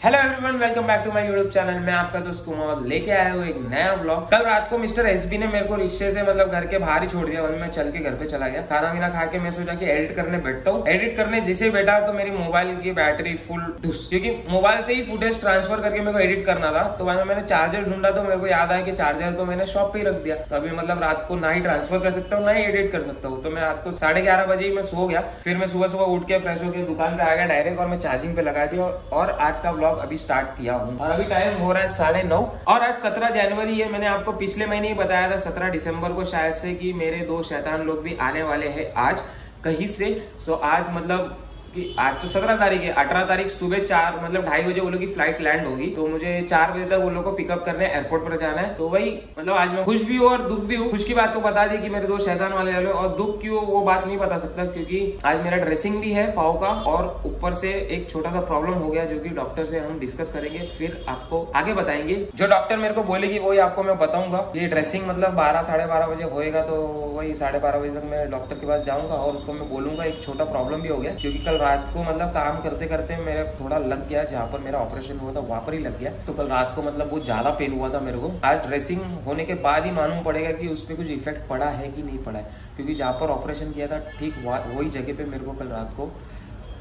Hello everyone welcome back to my YouTube channel मैं आपका दोस्त कुमार लेके आया हूँ एक नया ब्लॉग कल रात को मिस्टर एसबी ने मेरे को रिक्शे से मतलब घर के बाहर ही छोड़ दिया। मैं चल के घर पे चला गया। खाना वीना खा के मैं सोचा कि एडिट करने बैठता हूँ। एडिट करने जैसे बैठा तो मेरी मोबाइल की बैटरी फुल ढुस क्योंकि मोबाइल से ही फुटेज ट्रांसफ़र करके मेरे को एडिट करना था। तो वहाँ मैंने चार्जर ढूंढा तो मेरे को याद आया कि चार्जर तो मैंने शॉप पे ही रख दिया। तो अभी मतलब रात को ना ही ट्रांसफ़र कर सकता हूँ, ना ही एडिट कर सकता हूँ। तो मैं रात को साढ़े ग्यारह बजे ही मैं सो गया। फिर मैं सुबह सुबह उठ के फ्रेश होकर दुकान पे आ गया डायरेक्ट और मैं चार्जिंग पे लगा दिया। और आज का ब्लॉग अभी स्टार्ट किया हूँ। और अभी टाइम हो रहा है साढ़े नौ। और आज सत्रह जनवरी है, मैंने आपको पिछले महीने ही बताया था, सत्रह दिसंबर को शायद से कि मेरे दो शैतान लोग भी आने वाले हैं आज कहीं से। सो आज मतलब कि आज तो सत्रह तारीख है, अठारह तारीख सुबह चार मतलब ढाई बजे वो लोग की फ़्लाइट लैंड होगी तो मुझे चार बजे तक वो लोग को पिकअप करने एयरपोर्ट पर जाना है। तो वही मतलब आज मैं खुश भी हूँ और दुख भी हूँ। खुश की बात को बता दी कि मेरे दो शैतान वाले ले और दुख की वो बात नहीं बता सकता, क्योंकि आज मेरा ड्रेसिंग भी है पाओ का और ऊपर से एक छोटा सा प्रॉब्लम हो गया, जो की डॉक्टर से हम डिस्कस करेंगे, फिर आपको आगे बताएँगे। जो डॉक्टर मेरे को बोलेगी, वही आपको मैं बताऊँगा। ये ड्रेसिंग मतलब बारह, साढ़े बारह बजे होएगा तो वही साढ़े बारह बजे तक मैं डॉक्टर के पास जाऊँगा और उसको मैं बोलूँगा, एक छोटा प्रॉब्लम भी हो गया, क्योंकि कल रात को मतलब काम करते करते मेरा थोड़ा लग गया, जहाँ पर मेरा ऑपरेशन हुआ था, वहाँ पर ही लग गया। तो कल रात को मतलब बहुत ज़्यादा पेन हुआ था मेरे को। आज ड्रेसिंग होने के बाद ही मालूम पड़ेगा कि उस पर कुछ इफ़ेक्ट पड़ा है कि नहीं पड़ा है। क्योंकि जहाँ पर ऑपरेशन किया था, ठीक वही जगह पे मेरे को कल रात को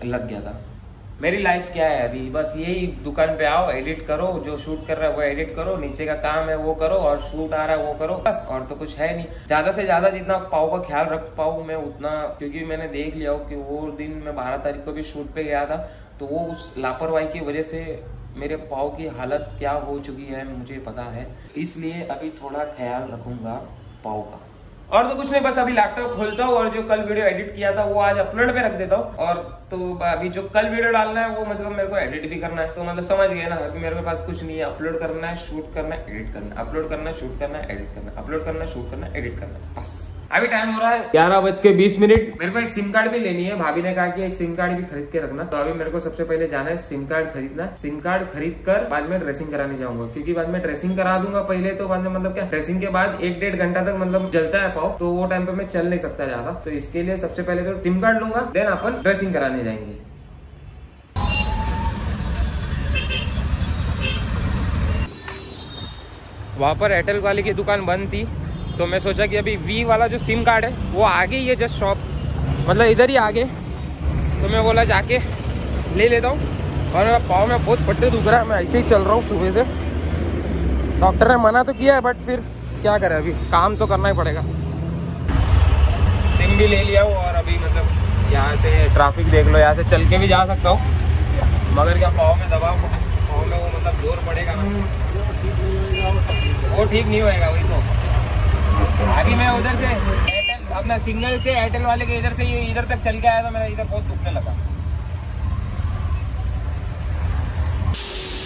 लग गया था। मेरी लाइफ क्या है अभी? बस यही दुकान पे आओ एडिट करो, जो शूट कर रहा है वो एडिट करो, नीचे का काम है वो करो और शूट आ रहा है वो करो, बस। और तो कुछ है नहीं। ज़्यादा से ज़्यादा जितना पाओ का ख्याल रख पाऊ मैं, उतना, क्योंकि मैंने देख लिया कि वो दिन मैं बारह तारीख को भी शूट पे गया था तो वो उस लापरवाही की वजह से मेरे पाओ की हालत क्या हो चुकी है मुझे पता है। इसलिए अभी थोड़ा ख्याल रखूँगा पाओ का। और तो कुछ नहीं, बस अभी लैपटॉप खोलता हूँ और जो कल वीडियो एडिट किया था, वो आज अपलोड पे रख देता हूँ। और तो अभी जो कल वीडियो डालना है, वो मतलब मेरे को एडिट भी करना है। तो मतलब समझ गए ना, कि मेरे पास कुछ नहीं है। अपलोड करना है शूट करना है एडिट करना अपलोड करना है शूट करना है एडिट करना अपलोड करना शूट करना एडिट करना बस। अभी टाइम हो रहा है। ग्यारह बज के बीस मिनट। मेरे को एक सिम कार्ड भी लेनी है। भाभी ने कहा कि एक सिम कार्ड भी खरीद के रखना। तो अभी मेरे को सबसे पहले जाना है सिम कार्ड खरीदना। सिम कार्ड खरीद कर बाद में ड्रेसिंग कराने जाऊँगा। क्योंकि बाद में ड्रेसिंग करा दूँगा पहले तो बाद में मतलब क्या ड्रेसिंग के बाद एक डेढ़ घंटा तक मतलब जलता है पाओ तो वो टाइम पे मैं चल नहीं सकता ज़्यादा। तो इसके लिए सबसे पहले तो सिम कार्ड लूँगा देन अपन ड्रेसिंग कराने जाएँगे। वहाँ पर एयरटेल वाले की दुकान बंद थी। तो मैं सोचा कि अभी वी वाला जो सिम कार्ड है, वो आगे ही है जस्ट शॉप मतलब इधर ही आगे। तो मैं बोला जाके ले लेता हूँ। और मेरा पाँव में बहुत फट्टे दुख रहा है, मैं ऐसे ही चल रहा हूँ सुबह से। डॉक्टर ने मना तो किया है बट फिर क्या करें अभी? काम तो करना ही पड़ेगा। सिम भी ले लिया हूँ और अभी मतलब यहाँ से ट्रैफ़िक देख लो, यहाँ से चल के भी जा सकता हूँ। मगर क्या पाँव में दबाव, पाँव में वो मतलब ज़ोर पड़ेगा ना। वो ठीक नहीं होएगा, वही तो। अभी मैं उधर से एयरटेल अपना सिग्नल से एयरटेल वाले के इधर से ये इधर तक चल के आया था, मेरा इधर बहुत दुखने लगा।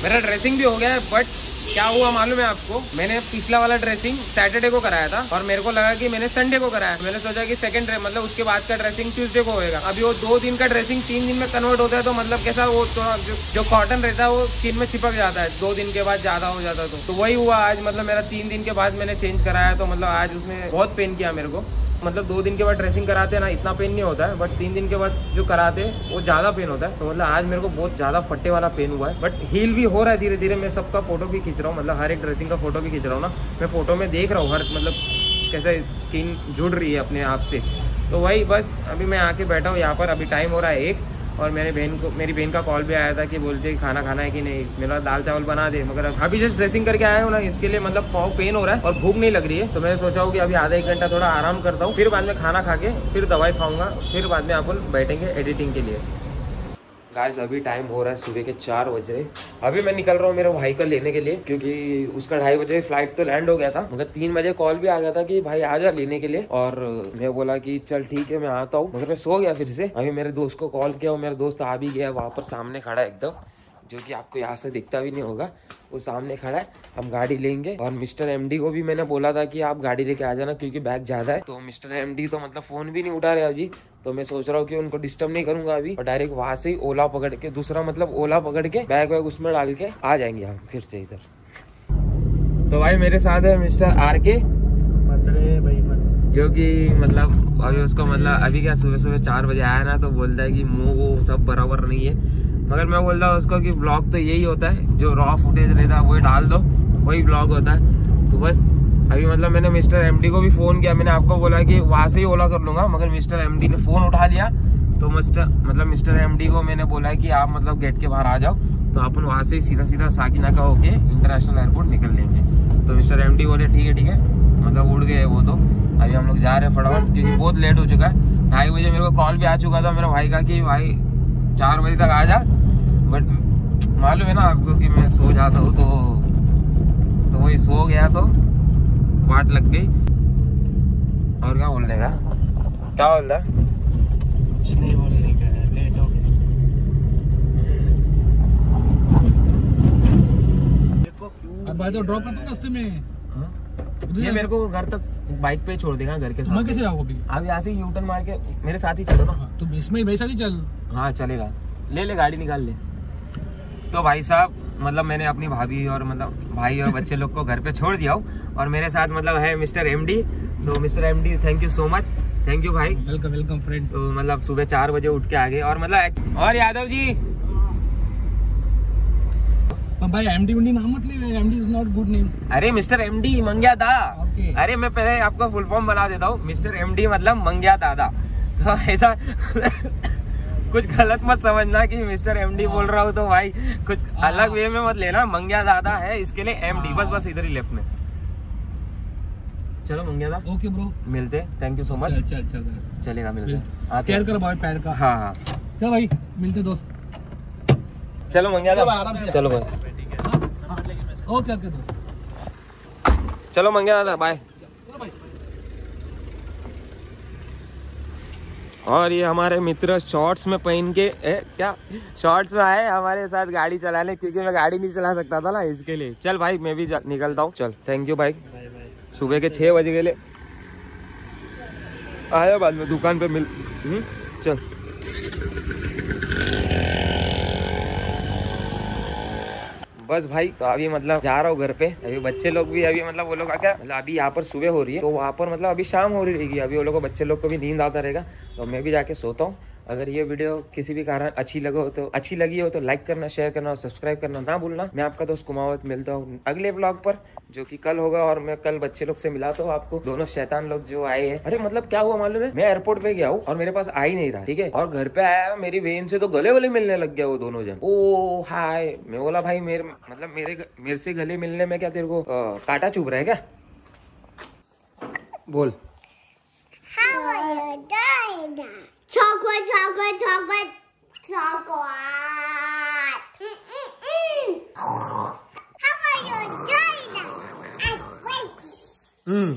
मेरा ड्रेसिंग भी हो गया है बट क्या हुआ मालूम है आपको? मैंने पिछला वाला ड्रेसिंग सैटरडे को कराया था और मेरे को लगा कि मैंने संडे को कराया। मैंने सोचा कि सेकंड मतलब उसके बाद का ड्रेसिंग ट्यूसडे को होएगा। अभी वो दो दिन का ड्रेसिंग तीन दिन में कन्वर्ट होता है तो मतलब कैसा वो थोड़ा जो, जो कॉटन रहता है वो स्किन में चिपक जाता है। दो दिन के बाद ज़्यादा हो जाता तो, तो वही हुआ आज मतलब मेरा तीन दिन के बाद मैंने चेंज कराया तो मतलब आज उसने बहुत पेन किया मेरे को। मतलब दो दिन के बाद ड्रेसिंग कराते हैं ना, इतना पेन नहीं होता है बट तीन दिन के बाद जो कराते हैं, वो ज़्यादा पेन होता है। तो मतलब आज मेरे को बहुत ज़्यादा फट्टे वाला पेन हुआ है बट हील भी हो रहा है धीरे धीरे मैं सबका फ़ोटो भी खींच रहा हूँ मतलब हर एक ड्रेसिंग का फ़ोटो भी खींच रहा हूँ ना। मैं फ़ोटो में देख रहा हूँ, हर मतलब कैसे स्किन जुड़ रही है अपने आप से। तो वही बस, अभी मैं आके बैठा हूँ, यहाँ पर अभी टाइम हो रहा है एक। और मेरे बहन को, मेरी बहन का कॉल भी आया था कि बोलते खाना खाना है कि नहीं। मेरा दाल चावल बना दे। मगर अभी जस्ट ड्रेसिंग करके आया हूँ ना, इसके लिए मतलब पाव पेन हो रहा है और भूख नहीं लग रही है। तो मैंने सोचा हूँ कि अभी आधा एक घंटा थोड़ा आराम करता हूँ, फिर बाद में खाना खा के फिर दवाई खाऊँगा, फिर बाद में आप बैठेंगे एडिटिंग के लिए। गाइस अभी टाइम हो रहा है सुबह के चार बज रहे। अभी मैं निकल रहा हूँ मेरे भाई का लेने के लिए, क्योंकि उसका ढाई बजे फ़्लाइट तो लैंड हो गया था। मगर तीन बजे कॉल भी आ गया था कि भाई आ जा लेने के लिए। और मैं बोला कि चल ठीक है, मैं आता हूँ। मगर मैं सो गया फिर से। अभी मेरे दोस्त को कॉल किया और मेरा दोस्त आ भी गया वहाँ पर सामने खड़ा एकदम। जो कि आपको यहाँ से दिखता भी नहीं होगा वो सामने खड़ा है हम गाड़ी लेंगे। और मिस्टर एमडी को भी मैंने बोला था कि आप गाड़ी लेके आ जाना क्योंकि बैग ज़्यादा है। तो मिस्टर एमडी तो मतलब फ़ोन भी नहीं उठा रहे अभी तो मैं सोच रहा हूँ कि उनको डिस्टर्ब नहीं करूँगा अभी। और डायरेक्ट वहाँ से ही ओला पकड़ के दूसरा मतलब ओला पकड़ के बैग वैग उसमें डाल के आ जाएँगे हम फिर से इधर। तो भाई मेरे साथ है मिस्टर आर के। जो कि मतलब अभी उसको मतलब अभी क्या सुबह सुबह चार बजे आया ना तो बोलता है कि मुँह वो सब बराबर नहीं है। मगर मैं बोलता हूँ उसको कि ब्लॉग तो यही होता है, जो रॉ फुटेज रहता है वही डाल दो, वही ब्लॉग होता है। तो बस, अभी मतलब मैंने मिस्टर एमडी को भी फ़ोन किया, मैंने आपको बोला कि वहाँ से ही ओला कर लूँगा, मगर मिस्टर एमडी ने फ़ोन उठा लिया। तो मिस्टर मतलब मिस्टर एमडी को मैंने बोला कि आप मतलब गेट के बाहर आ जाओ तो अपन वहाँ से सीधा सीधा साकिना का होके इंटरनेशनल एयरपोर्ट निकल लेंगे। तो मिस्टर एमडी बोले, ठीक है ठीक है। मतलब उड़ गए वो तो। अभी हम लोग जा रहे हैं फटाफट, क्योंकि बहुत लेट हो चुका है। ढाई बजे मेरे को कॉल भी आ चुका था, मेरे भाई का कि, भाई, चार बजे तक आ जा। बट मालूम है ना आपको कि मैं सो जाता हूँ तो तो वही सो गया तो वाट लग गई। और क्या बोलने का? क्या बोल रहा कुछ नहीं बोलने का लेट हो? गए देखो क्यों अब भाई तो ड्रॉप कर दूँ रास्ते में? हाँ? ये मेरे को घर तक बाइक पे छोड़ देगा घर के मैं कैसे अभी? अब यहाँ से यूटर्न मार के मेरे साथ ही चलो ना। हाँ, तो इसमें ही मेरे साथ ही चल। हाँ चलेगा। ले ले गाड़ी निकाल ले। तो भाई साहब मतलब मैंने अपनी भाभी और मतलब भाई और बच्चे लोग को घर पे छोड़ दिया हूँ और मेरे साथ मतलब है mister MD so mister MD thank you so much thank you भाई. वेलकम वेलकम फ्रेंड तो मतलब सुबह चार बजे उठ के आ गए और मतलब और यादव जी. भाई एमडी वंडी नाम मत ले MD is not good name अरे मिस्टर एमडी मंग्या दा. ओके अरे मैं पहले आपको फुल फॉर्म बना देता हूँ. मिस्टर एमडी मतलब मंग्या दादा. तो ऐसा कुछ गलत मत समझना कि मिस्टर एमडी बोल रहा हूँ तो भाई कुछ अलग वे में मत लेना। मंगिया दादा है इसके लिए एमडी बस बस इधर ही लेफ़्ट में। चलो मंगिया दा। ओके ब्रो मिलते थैंक यू सो मच चल चल चल चलेगा मिलते केयर हैं। कर भाई पैर का। हाँ हाँ। चल भाई मिलते दोस्त। चलो मंगिया चलो, दा चलो बस। हाँ, हाँ। ओके ओके दोस्त। चलो मंग्या दादा बाय चलो भाई और ये हमारे मित्र शॉर्ट्स में पहन के ए, क्या? शॉर्ट्स में आए हमारे साथ गाड़ी चलाने क्योंकि मैं गाड़ी नहीं चला सकता था ना इसके लिए। चल भाई मैं भी निकलता हूँ। चल थैंक यू भाई सुबह के छह बजे के लिए। आया बाद में दुकान पे मिल हुँ? चल। बस भाई तो अभी मतलब जा रहा हूँ घर पे। अभी बच्चे लोग भी, अभी मतलब वो लोग क्या मतलब अभी यहाँ पर सुबह हो रही है। तो वहाँ पर मतलब अभी शाम हो रही रहेगी अभी वो लोग बच्चे लोग को भी नींद आता रहेगा। तो मैं भी जाके सोता हूँ। अगर ये वीडियो किसी भी कारण अच्छी लगे हो तो अच्छी लगी हो तो लाइक करना शेयर करना और सब्सक्राइब करना ना भूलना। मैं आपका दोस्त कुमावत मिलता हूँ अगले ब्लॉग पर जो कि कल होगा और मैं कल बच्चे लोग से मिला तो आपको दोनों शैतान लोग जो आए हैं। अरे मतलब क्या हुआ मालूम है? मैं एयरपोर्ट पे गया हूँ और मेरे पास आ ही नहीं रहा ठीक है? और घर पे आया मेरी वेन से तो गले वले मिलने लग गया वो दोनों जन। ओ हाय मैं बोला भाई मेरे मतलब मेरे मेरे से गले मिलने में क्या तेरे को अ, कांटा चुभ रहा है क्या? बोल। chocolate, chocolate, chocolate, chocolate. Mm -mm -mm. How are you doing? I wish. Hmm.